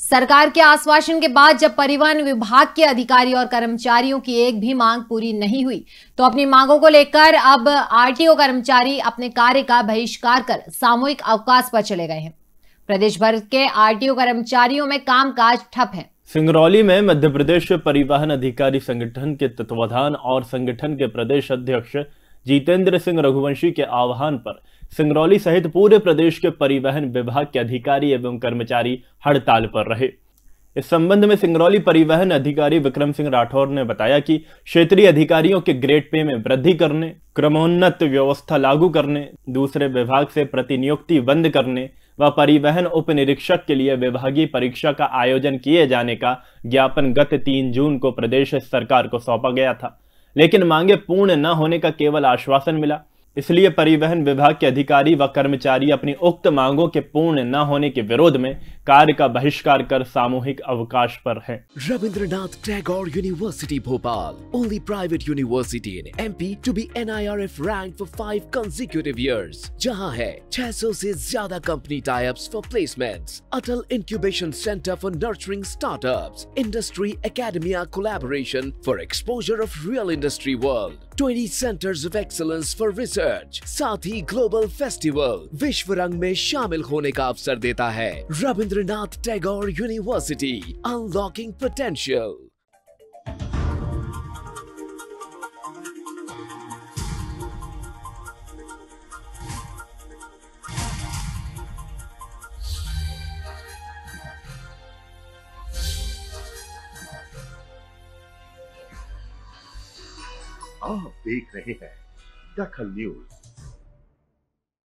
सरकार के आश्वासन के बाद जब परिवहन विभाग के अधिकारी और कर्मचारियों की एक भी मांग पूरी नहीं हुई तो अपनी मांगों को लेकर अब आरटीओ कर्मचारी अपने कार्य का बहिष्कार कर सामूहिक अवकाश पर चले गए हैं। प्रदेश भर के आरटीओ कर्मचारियों में कामकाज ठप है। सिंगरौली में मध्य प्रदेश परिवहन अधिकारी संगठन के तत्वाधान और संगठन के प्रदेश अध्यक्ष जितेंद्र सिंह रघुवंशी के आह्वान पर सिंगरौली सहित पूरे प्रदेश के परिवहन विभाग के अधिकारी एवं कर्मचारी हड़ताल पर रहे। इस संबंध में सिंगरौली परिवहन अधिकारी विक्रम सिंह राठौर ने बताया कि क्षेत्रीय अधिकारियों के ग्रेड पे में वृद्धि करने, क्रमोन्नत व्यवस्था लागू करने, दूसरे विभाग से प्रतिनियुक्ति बंद करने व परिवहन उप निरीक्षक के लिए विभागीय परीक्षा का आयोजन किए जाने का ज्ञापन गत तीन जून को प्रदेश सरकार को सौंपा गया था। लेकिन मांगे पूर्ण न होने का केवल आश्वासन मिला। इसलिए परिवहन विभाग के अधिकारी व कर्मचारी अपनी उक्त मांगों के पूर्ण न होने के विरोध में कार्य का बहिष्कार कर सामूहिक अवकाश पर हैं। Rabindranath Tagore university Bhopal. Only private university in MP to be N I R F rank for five consecutive years, जहाँ है छह सौ ऐसी ज़्यादा company types for placement Atal incubation centre for nurturing startup industry academia collaboration for exposure of real industry world twenty centres of excellence for research research, साथ ही global festival विश्व रंग में शामिल होने का अवसर देता है। Rabindranath Tagore university unlocking potential आप देख रहे हैं Daka News.